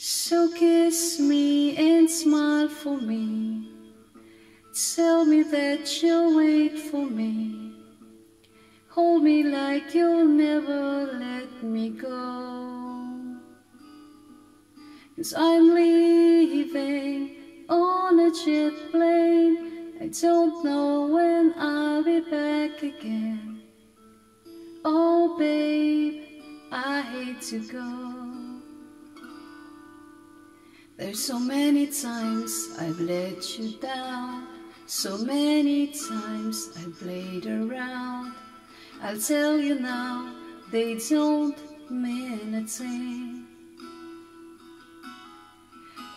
So kiss me and smile for me. Tell me that you'll wait for me. Hold me like you'll never let me go. Cause I'm leaving on a jet plane. I don't know when I'll be back again. Oh, babe, I hate to go. There's so many times I've let you down, so many times I played around. I'll tell you now, they don't mean a thing.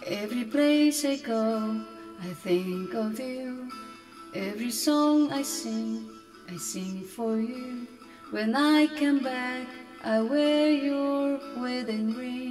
Every place I go, I think of you. Every song I sing, I sing for you. When I come back, I wear your wedding ring.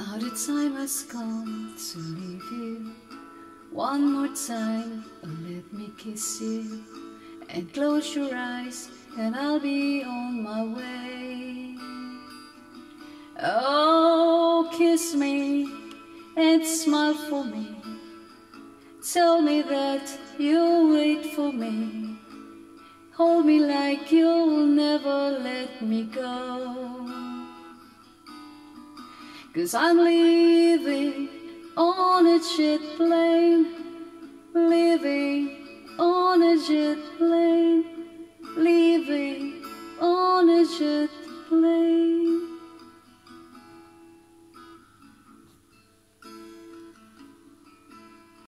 Now the time has come to leave you. One more time, let me kiss you. And close your eyes, and I'll be on my way. Oh, kiss me and smile for me. Tell me that you'll wait for me. Hold me like you'll never let me go. Cause I'm leaving on a jet plane, leaving on a jet plane, leaving on a jet plane.